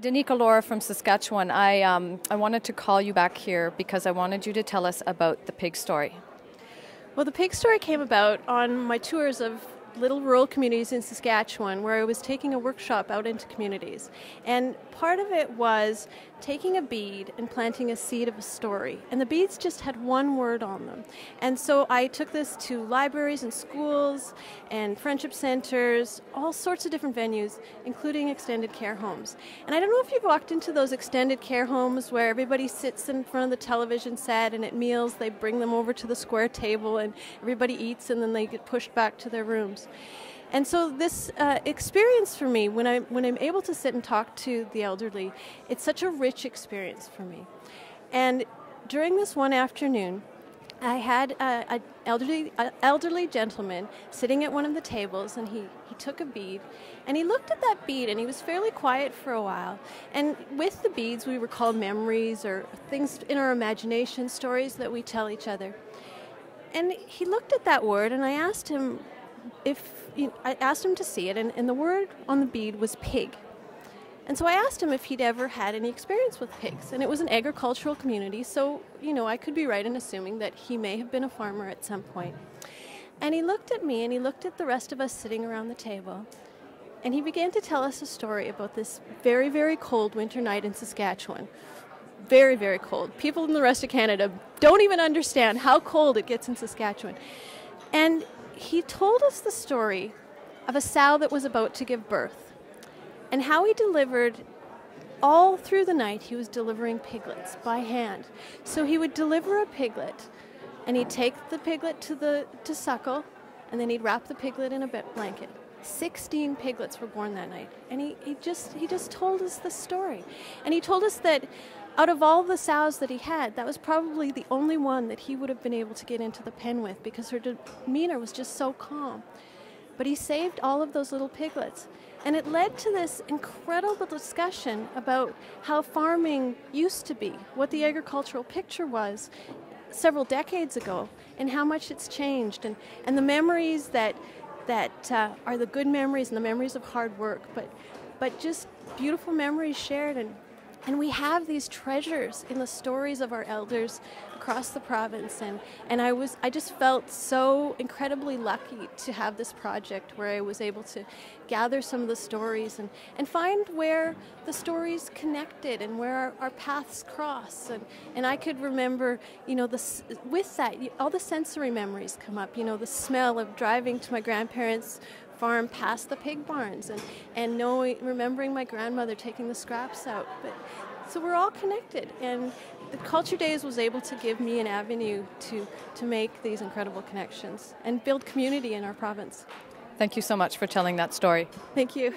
Danica Lorer from Saskatchewan. I, um, I wanted to call you back here because I wanted you to tell us about the pig story. Well, the pig story came about on my tours of little rural communities in Saskatchewan where I was taking a workshop out into communities. And part of it was taking a bead and planting a seed of a story. And the beads just had one word on them. And so I took this to libraries and schools and friendship centers, all sorts of different venues, including extended care homes. And I don't know if you've walked into those extended care homes where everybody sits in front of the television set and at meals they bring them over to the square table and everybody eats and then they get pushed back to their rooms. And so this uh, experience for me, when I when I'm able to sit and talk to the elderly, it's such a rich experience for me. And during this one afternoon, I had an elderly a elderly gentleman sitting at one of the tables, and he he took a bead, and he looked at that bead, and he was fairly quiet for a while. And with the beads, we recall memories or things in our imagination, stories that we tell each other. And he looked at that word, and I asked him, if you know, I asked him to see it, and, and the word on the bead was pig. And so I asked him if he'd ever had any experience with pigs. And it was an agricultural community, so, you know, I could be right in assuming that he may have been a farmer at some point. And he looked at me and he looked at the rest of us sitting around the table. And he began to tell us a story about this very, very cold winter night in Saskatchewan. Very, very cold. People in the rest of Canada don't even understand how cold it gets in Saskatchewan. And he told us the story of a sow that was about to give birth and how he delivered all through the night he was delivering piglets by hand. So he would deliver a piglet and he'd take the piglet to the to suckle and then he'd wrap the piglet in a blanket. 16 piglets were born that night. And he, he just he just told us the story. And he told us that out of all the sows that he had, that was probably the only one that he would have been able to get into the pen with because her demeanor was just so calm. But he saved all of those little piglets. And it led to this incredible discussion about how farming used to be, what the agricultural picture was several decades ago, and how much it's changed, and, and the memories that, that uh, are the good memories and the memories of hard work, but, but just beautiful memories shared and and we have these treasures in the stories of our elders across the province. And, and I was I just felt so incredibly lucky to have this project where I was able to gather some of the stories and, and find where the stories connected and where our, our paths cross. And, and I could remember you know the, with that all the sensory memories come up you know the smell of driving to my grandparents farm past the pig barns and, and knowing, remembering my grandmother taking the scraps out. But, so we're all connected. And the Culture Days was able to give me an avenue to, to make these incredible connections and build community in our province. Thank you so much for telling that story. Thank you.